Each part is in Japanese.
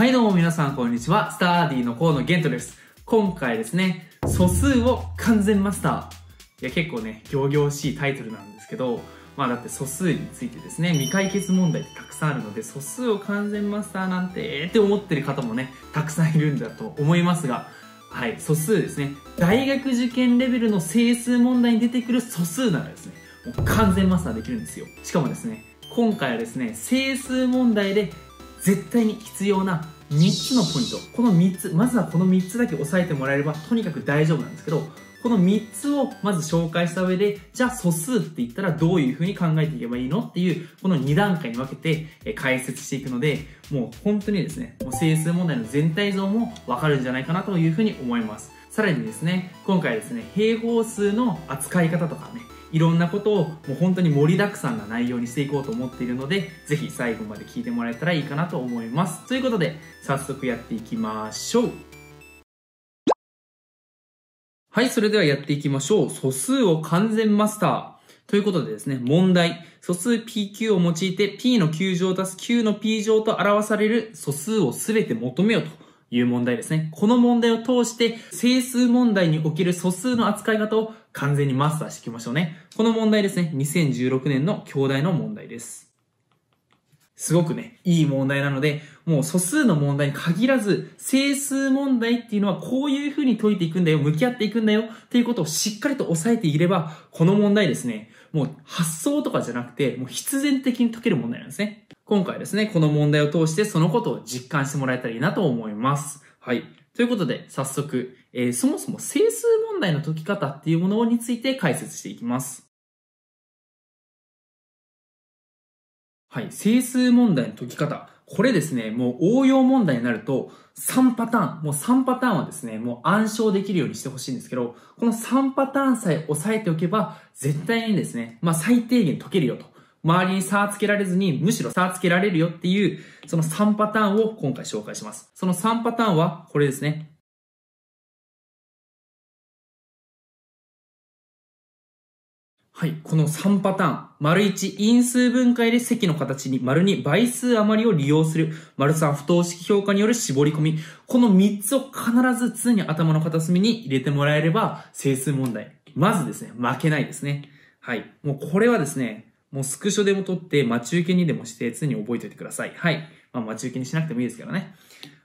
はいどうも皆さんこんにちは。スターディの河野玄斗です。今回ですね、素数を完全マスター。いや結構ね、行々しいタイトルなんですけど、まあだって素数についてですね、未解決問題ってたくさんあるので、素数を完全マスターなんてって思ってる方もね、たくさんいるんだと思いますが、はい、素数ですね。大学受験レベルの整数問題に出てくる素数ならですね、もう完全マスターできるんですよ。しかもですね、今回はですね、整数問題で絶対に必要な3つのポイント。この3つ、まずはこの3つだけ押さえてもらえればとにかく大丈夫なんですけど、この3つをまず紹介した上で、じゃあ素数って言ったらどういう風に考えていけばいいのっていう、この2段階に分けて解説していくので、もう本当にですね、もう整数問題の全体像もわかるんじゃないかなという風に思います。さらにですね、今回ですね、平方数の扱い方とかね、いろんなことをもう本当に盛りだくさんな内容にしていこうと思っているので、ぜひ最後まで聞いてもらえたらいいかなと思います。ということで、早速やっていきましょう。はい、それではやっていきましょう。素数を完全マスター。ということでですね、問題。素数 PQ を用いて P の9乗足す Q の P 乗と表される素数をすべて求めようと。いう問題ですね。この問題を通して、整数問題における素数の扱い方を完全にマスターしていきましょうね。この問題ですね、2016年の兄弟の問題です。すごくね、いい問題なので、もう素数の問題に限らず、整数問題っていうのはこういう風に解いていくんだよ、向き合っていくんだよっていうことをしっかりと押さえていれば、この問題ですね、もう発想とかじゃなくて、もう必然的に解ける問題なんですね。今回ですね、この問題を通してそのことを実感してもらえたらいいなと思います。はい。ということで、早速、えー、そもそも整数問題の解き方っていうものについて解説していきます。はい。整数問題の解き方。これですね、もう応用問題になると3パターン、もう3パターンはですね、もう暗唱できるようにしてほしいんですけど、この3パターンさえ押さえておけば、絶対にですね、まあ最低限解けるよと。周りに差をつけられずに、むしろ差をつけられるよっていう、その3パターンを今回紹介します。その3パターンはこれですね。はい。この3パターン。丸1、因数分解で積の形に、丸2、倍数余りを利用する。丸3、不等式評価による絞り込み。この3つを必ず常に頭の片隅に入れてもらえれば、整数問題。まずですね、負けないですね。はい。もうこれはですね、もうスクショでも撮って待ち受けにでもして常に覚えておいてください。はい。まあ待ち受けにしなくてもいいですけどね。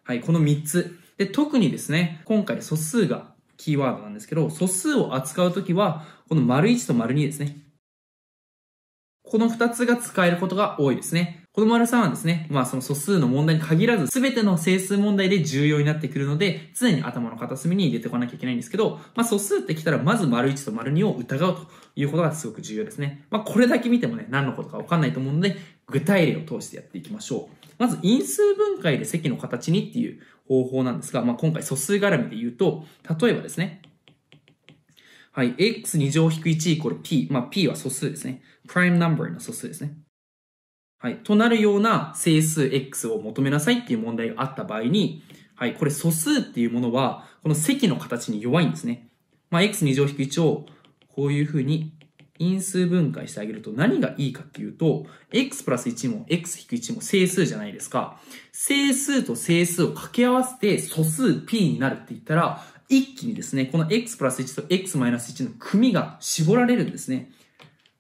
はい。この3つ。で、特にですね、今回素数がキーワードなんですけど、素数を扱うときは、この丸1と丸2ですね。この2つが使えることが多いですね。この丸3はですね、まあその素数の問題に限らず、すべての整数問題で重要になってくるので、常に頭の片隅に入れておかなきゃいけないんですけど、まあ素数ってきたら、まず丸1と丸2を疑うということがすごく重要ですね。まあこれだけ見てもね、何のことかわかんないと思うので、具体例を通してやっていきましょう。まず因数分解で積の形にっていう方法なんですが、まあ今回素数絡みで言うと、例えばですね、はい、x2 乗1イコール p。まあ p は素数ですね。prime number の素数ですね。はい。となるような整数 x を求めなさいっていう問題があった場合に、はい。これ素数っていうものは、この積の形に弱いんですね。まあ、x2 乗引く1をこういうふうに因数分解してあげると何がいいかっていうと、x プラス1も x 引く1も整数じゃないですか。整数と整数を掛け合わせて素数 p になるって言ったら、一気にですね、この x プラス1と x マイナス1の組が絞られるんですね。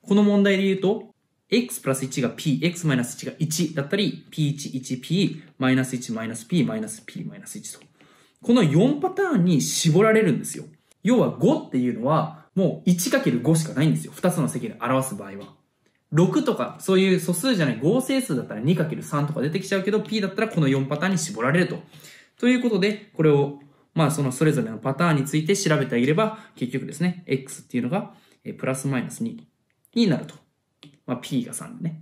この問題で言うと、x プラス1が p、x マイナス1が1だったり、p1、1p、マイナス1、マイナス p、マイナス p、マイナス1と。この4パターンに絞られるんですよ。要は5っていうのは、もう 1×5 しかないんですよ。2つの積で表す場合は。6とか、そういう素数じゃない合成数だったら 2×3 とか出てきちゃうけど、p だったらこの4パターンに絞られると。ということで、これを、まあそのそれぞれのパターンについて調べてあげれば、結局ですね、x っていうのが、プラスマイナス2になると。まあ、P が3でね。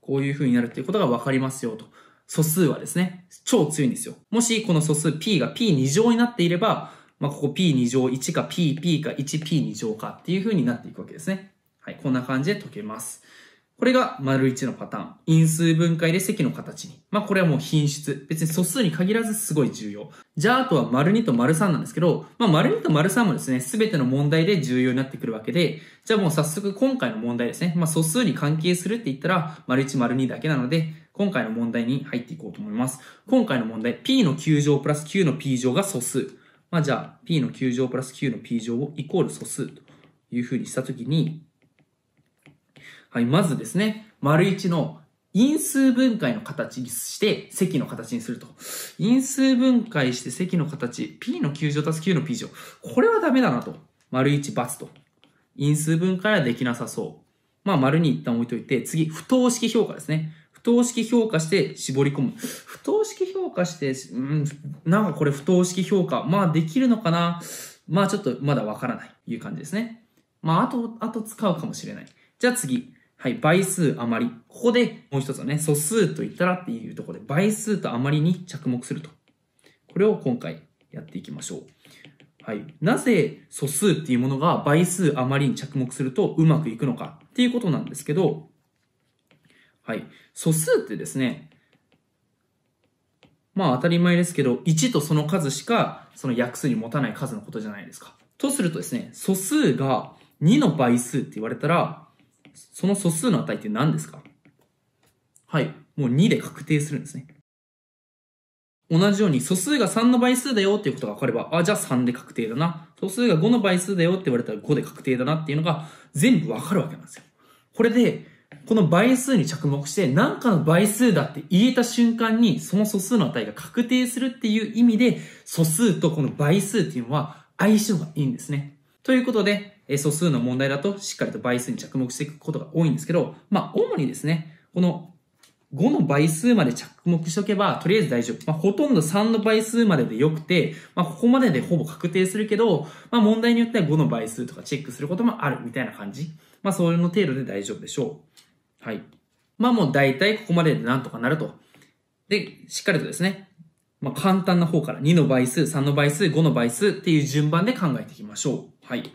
こういう風になるっていうことが分かりますよと。素数はですね、超強いんですよ。もしこの素数 P が P2 乗になっていれば、まあ、ここ P2 乗1か PP か 1P2 乗かっていう風になっていくわけですね。はい、こんな感じで解けます。これが丸1のパターン。因数分解で積の形に。まあこれはもう品質。別に素数に限らずすごい重要。じゃああとは丸2と丸3なんですけど、まあ丸2と丸3もですね、すべての問題で重要になってくるわけで、じゃあもう早速今回の問題ですね。まあ素数に関係するって言ったら、丸1丸2だけなので、今回の問題に入っていこうと思います。今回の問題、p の9乗プラス9の p 乗が素数。まあじゃあ、p の9乗プラス9の p 乗をイコール素数というふうにしたときに、はい、まずですね、丸1の因数分解の形にして積の形にすると。因数分解して積の形、p の9乗足す9の p 乗。これはダメだなと。丸 1× と。因数分解はできなさそう。まあ、丸に一旦置いといて、次、不等式評価ですね。不等式評価して絞り込む。不等式評価して、うん、なんかこれ不等式評価。まあ、できるのかなまあ、ちょっとまだわからない。いう感じですね。まあ、あと、あと使うかもしれない。じゃあ次。はい、倍数余り。ここでもう一つはね、素数と言ったらっていうところで、倍数と余りに着目すると。これを今回やっていきましょう。はい。なぜ素数っていうものが倍数余りに着目するとうまくいくのかっていうことなんですけど、はい。素数ってですね、まあ当たり前ですけど、1とその数しかその約数に持たない数のことじゃないですか。とするとですね、素数が2の倍数って言われたら、その素数の値って何ですか？はい。もう2で確定するんですね。同じように素数が3の倍数だよっていうことが分かれば、あ、じゃあ3で確定だな。素数が5の倍数だよって言われたら5で確定だなっていうのが全部分かるわけなんですよ。これで、この倍数に着目して何かの倍数だって言えた瞬間にその素数の値が確定するっていう意味で素数とこの倍数っていうのは相性がいいんですね。ということで、素数の問題だとしっかりと倍数に着目していくことが多いんですけど、まあ主にですね、この5の倍数まで着目しておけば、とりあえず大丈夫。まあ、ほとんど3の倍数まででよくて、まあ、ここまででほぼ確定するけど、まあ、問題によっては5の倍数とかチェックすることもあるみたいな感じ。まあ、そういうの程度で大丈夫でしょう。はい。まあ、もう大体ここまででなんとかなると。で、しっかりとですね、まあ、簡単な方から2の倍数、3の倍数、5の倍数っていう順番で考えていきましょう。はい。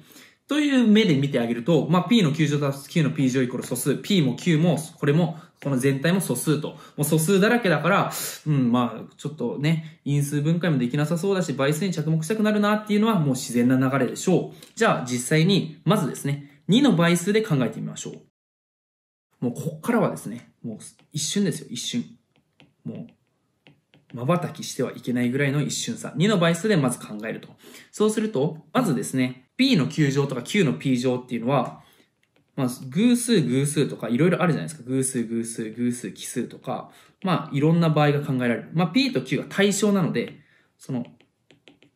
という目で見てあげると、まあ、p の9乗足す9の p 乗イコール素数、p も9も、これも、この全体も素数と。もう素数だらけだから、うん、まあ、ちょっとね、因数分解もできなさそうだし、倍数に着目したくなるなっていうのはもう自然な流れでしょう。じゃあ、実際に、まずですね、2の倍数で考えてみましょう。もう、こっからはですね、もう一瞬ですよ、一瞬。もう、瞬きしてはいけないぐらいの一瞬差。2の倍数でまず考えると。そうすると、まずですね、p の9乗とか q の p 乗っていうのは、まあ、偶数偶数とかいろいろあるじゃないですか。偶数偶数偶数奇数とか、まあ、いろんな場合が考えられる。まあ、p と q が対象なので、その、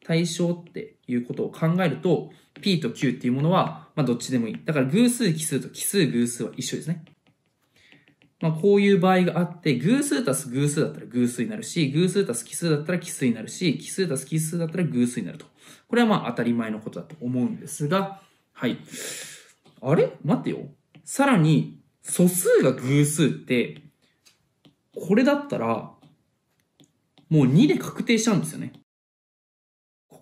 対象っていうことを考えると、p と q っていうものは、まあ、どっちでもいい。だから偶数奇数と奇数偶数は一緒ですね。まあ、こういう場合があって、偶数足す偶数だったら偶数になるし、偶数足す奇数だったら奇数になるし、奇数足す奇数だったら偶数になると。これはまあ当たり前のことだと思うんですが、はい。あれ？待ってよ。さらに、素数が偶数って、これだったら、もう2で確定しちゃうんですよね。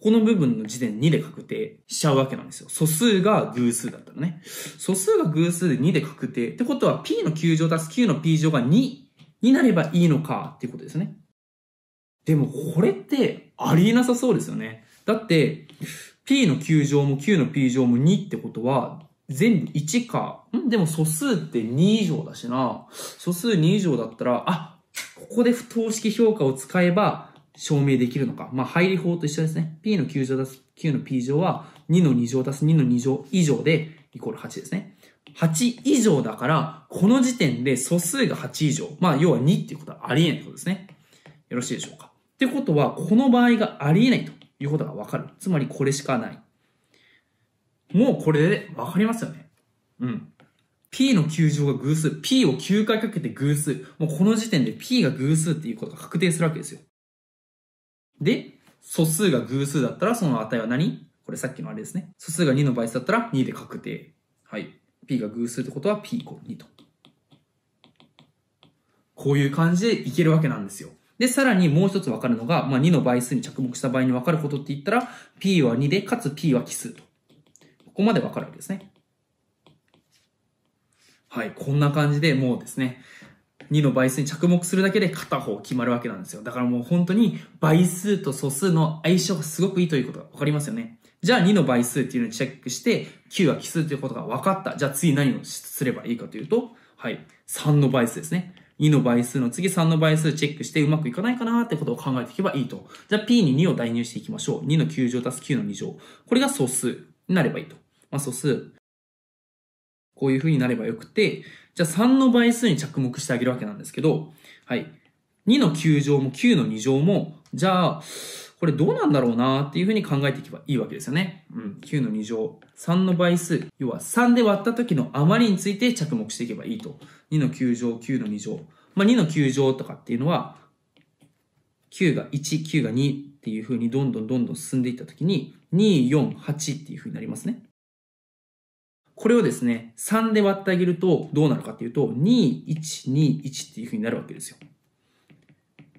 この部分の時点で2で確定しちゃうわけなんですよ。素数が偶数だったらね。素数が偶数で2で確定。ってことは p の9乗足す9の p 乗が2になればいいのかっていうことですね。でもこれってありえなさそうですよね。だって、p の9乗も9の p 乗も2ってことは、全部1か。んでも素数って2以上だしな。素数2以上だったら、あ、ここで不等式評価を使えば証明できるのか。まあ、入り法と一緒ですね。p の9乗足す9の p 乗は2の2乗足す2の2乗以上でイコール8ですね。8以上だから、この時点で素数が8以上。まあ、要は2っていうことはありえないことですね。よろしいでしょうか。ってことは、この場合がありえないということがわかる。つまりこれしかない。もうこれでわかりますよね。うん。p の9乗が偶数。p を9回かけて偶数。もうこの時点で p が偶数っていうことが確定するわけですよ。で、素数が偶数だったらその値は何？これさっきのあれですね。素数が2の倍数だったら2で確定。はい。p が偶数ってことは p イコール2と。こういう感じでいけるわけなんですよ。で、さらにもう一つ分かるのが、まあ、2の倍数に着目した場合に分かることって言ったら、p は2で、かつ p は奇数と。ここまで分かるわけですね。はい、こんな感じでもうですね、2の倍数に着目するだけで片方決まるわけなんですよ。だからもう本当に倍数と素数の相性がすごくいいということが分かりますよね。じゃあ2の倍数っていうのをチェックして、9は奇数ということが分かった。じゃあ次何をすればいいかというと、はい、3の倍数ですね。2の倍数の次3の倍数チェックしてうまくいかないかなってことを考えていけばいいと。じゃあ P に2を代入していきましょう。2の9乗足す9の2乗。これが素数になればいいと。まあ素数。こういう風になればよくて、じゃあ3の倍数に着目してあげるわけなんですけど、はい。2の9乗も9の2乗も、じゃあ、これどうなんだろうなっていうふうに考えていけばいいわけですよね。うん。9の2乗。3の倍数。要は3で割った時の余りについて着目していけばいいと。2の9乗、9の2乗。まあ、2の9乗とかっていうのは、9が1、9が2っていうふうにどんどんどんどん進んでいった時に、2、4、8っていうふうになりますね。これをですね、3で割ってあげるとどうなるかっていうと、2、1、2、1っていうふうになるわけですよ。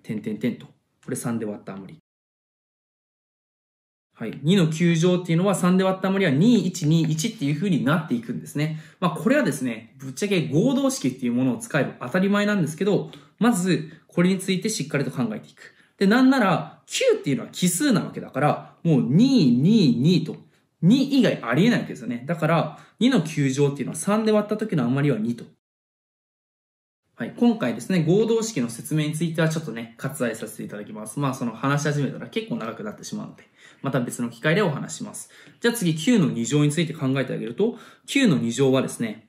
点点点と。これ3で割った余り。はい。2の9乗っていうのは3で割った余りは2121っていう風になっていくんですね。まあこれはですね、ぶっちゃけ合同式っていうものを使えば当たり前なんですけど、まずこれについてしっかりと考えていく。で、なんなら9っていうのは奇数なわけだから、もう222と2以外ありえないわけですよね。だから2の9乗っていうのは3で割った時の余りは2と。はい。今回ですね、合同式の説明についてはちょっとね、割愛させていただきます。まあその話し始めたら結構長くなってしまうので。また別の機会でお話します。じゃあ次9の2乗について考えてあげると、9の2乗はですね、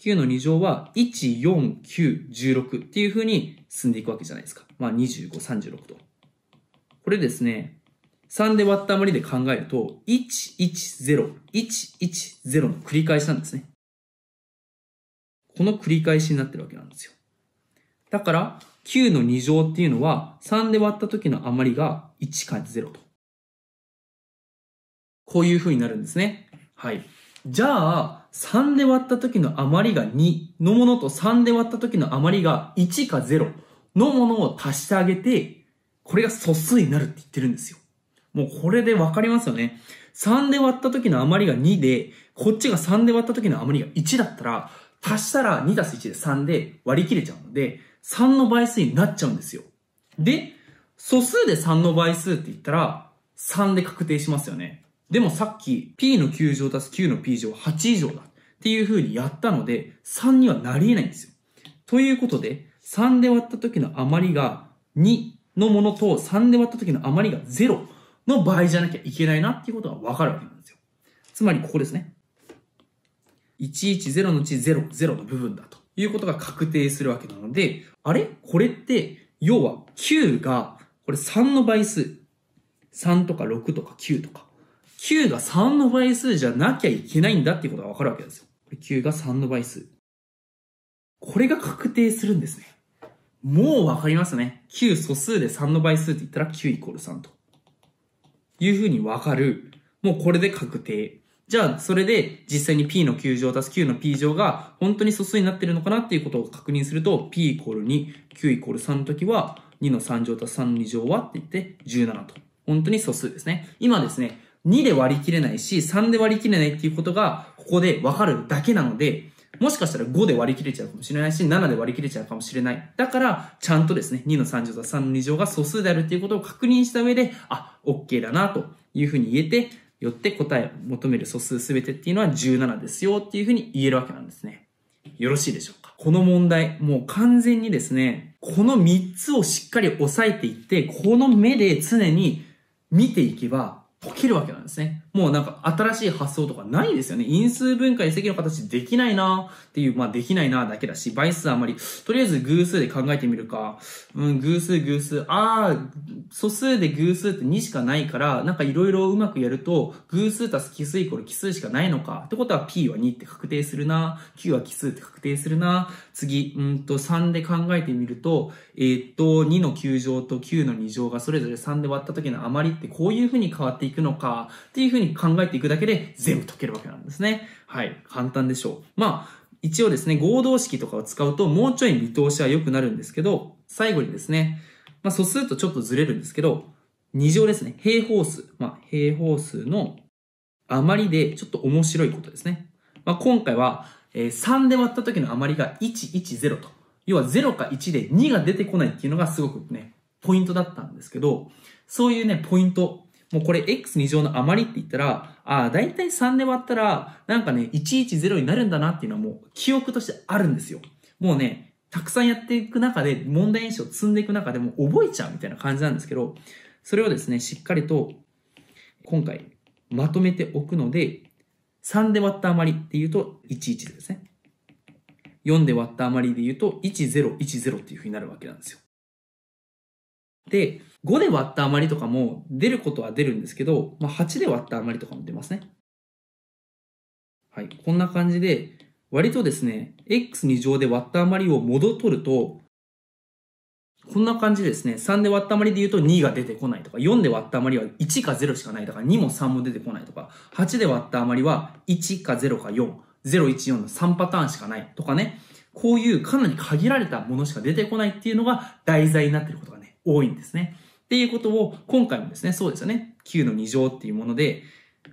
9の2乗は1、4、9、16っていう風に進んでいくわけじゃないですか。まあ25、36と。これですね、3で割った余りで考えると、110、110の繰り返しなんですね。この繰り返しになってるわけなんですよ。だから、9の2乗っていうのは、3で割った時の余りが1か0と。こういう風になるんですね。はい。じゃあ、3で割った時の余りが2のものと3で割った時の余りが1か0のものを足してあげて、これが素数になるって言ってるんですよ。もうこれでわかりますよね。3で割った時の余りが2で、こっちが3で割った時の余りが1だったら、足したら2たす1で3で割り切れちゃうので、3の倍数になっちゃうんですよ。で、素数で3の倍数って言ったら、3で確定しますよね。でもさっき p の9乗足す9の p 乗8以上だっていう風にやったので、3にはなり得ないんですよ。ということで、3で割った時の余りが2のものと3で割った時の余りが0の場合じゃなきゃいけないなっていうことがわかるわけなんですよ。つまりここですね。110のうち0、0の部分だということが確定するわけなので、あれ？これって、要は9が、これ3の倍数。3とか6とか9とか。9が3の倍数じゃなきゃいけないんだっていうことがわかるわけですよ。9が3の倍数。これが確定するんですね。もうわかりますね。9素数で3の倍数って言ったら9イコール3と。いうふうにわかる。もうこれで確定。じゃあ、それで実際に p の9乗足す9の p 乗が本当に素数になってるのかなっていうことを確認すると、p イコール2、9イコール3の時は、2の3乗足す3の2乗はって言って17と。本当に素数ですね。今ですね、2で割り切れないし、3で割り切れないっていうことが、ここで分かるだけなので、もしかしたら5で割り切れちゃうかもしれないし、7で割り切れちゃうかもしれない。だから、ちゃんとですね、2の3乗と3の2乗が素数であるっていうことを確認した上で、あ、OK だな、というふうに言えて、よって答えを求める素数すべてっていうのは17ですよっていうふうに言えるわけなんですね。よろしいでしょうか？この問題、もう完全にですね、この3つをしっかり押さえていって、この目で常に見ていけば、解けるわけなんですね。もうなんか新しい発想とかないですよね。因数分解積の形できないなっていう、まあできないなだけだし、倍数あまり、とりあえず偶数で考えてみるか、うん、偶数偶数、ああ、素数で偶数って2しかないから、なんかいろいろうまくやると、偶数足す奇数イコール奇数しかないのか。ってことは P は2って確定するな。Q は奇数って確定するな。次、うんと3で考えてみると、えー、っと、2の9乗と9の2乗がそれぞれ3で割った時の余りってこういう風に変わっていくのかっていうふうに考えていくだけで全部解けるわけなんですね。はい。簡単でしょう。まあ、一応ですね、合同式とかを使うともうちょい見通しは良くなるんですけど、最後にですね、まあ素数とちょっとずれるんですけど、2乗ですね。平方数。まあ、平方数の余りでちょっと面白いことですね。まあ、今回は、えー、3で割った時の余りが110と。要は0か1で2が出てこないっていうのがすごくね、ポイントだったんですけど、そういうね、ポイント、もうこれ x2 乗の余りって言ったら、ああ、だいたい3で割ったら、なんかね、110になるんだなっていうのはもう記憶としてあるんですよ。もうね、たくさんやっていく中で、問題演習を積んでいく中でも覚えちゃうみたいな感じなんですけど、それをですね、しっかりと、今回、まとめておくので、3で割った余りっていうと、11ですね。4で割った余りで言うと、1010っていう風になるわけなんですよ。で、5で割った余りとかも出ることは出るんですけど、まあ、8で割った余りとかも出ますね。はい。こんな感じで、割とですね、x2 乗で割った余りを戻取ると、こんな感じですね。3で割った余りで言うと2が出てこないとか、4で割った余りは1か0しかないとか、2も3も出てこないとか、8で割った余りは1か0か4、0、1、4の3パターンしかないとかね。こういうかなり限られたものしか出てこないっていうのが題材になっていることがね、多いんですね。っていうことを今回もですね、そうですよね。9の2乗っていうもので、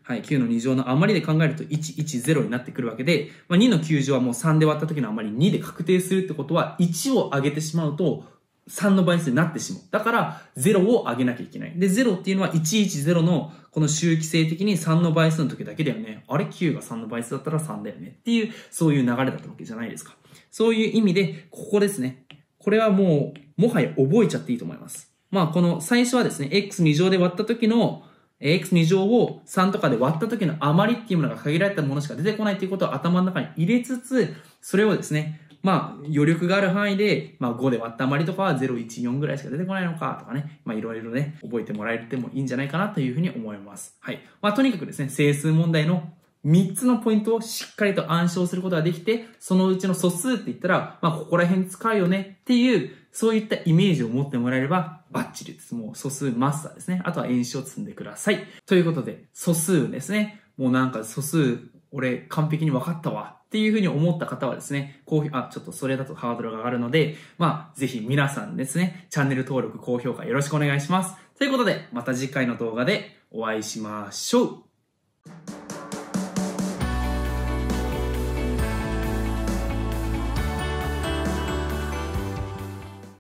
はい、9の2乗の余りで考えると110になってくるわけで、まあ、2の9乗はもう3で割った時の余り2で確定するってことは、1を上げてしまうと、3の倍数になってしまう。だから、0を上げなきゃいけない。で、0っていうのは110のこの周期性的に3の倍数の時だけだよね。あれ ?9 が3の倍数だったら3だよね。っていう、そういう流れだったわけじゃないですか。そういう意味で、ここですね。これはもう、もはや覚えちゃっていいと思います。まあ、この最初はですね、x2 乗で割った時の x2 乗を3とかで割った時の余りっていうものが限られたものしか出てこないっていうことを頭の中に入れつつ、それをですね、まあ、余力がある範囲で、まあ5で割った余りとかは014ぐらいしか出てこないのかとかね、まあいろいろね、覚えてもらえてもいいんじゃないかなというふうに思います。はい。まあとにかくですね、整数問題の3つのポイントをしっかりと暗唱することができて、そのうちの素数って言ったら、まあここら辺使うよねっていう、そういったイメージを持ってもらえればバッチリです。もう素数マスターですね。あとは演習を積んでください。ということで、素数ですね。もうなんか素数、俺完璧に分かったわっていうふうに思った方はですね、高評、あ、ちょっとそれだとハードルが上がるので、まあ、ぜひ皆さんですね、チャンネル登録、高評価よろしくお願いします。ということで、また次回の動画でお会いしましょう。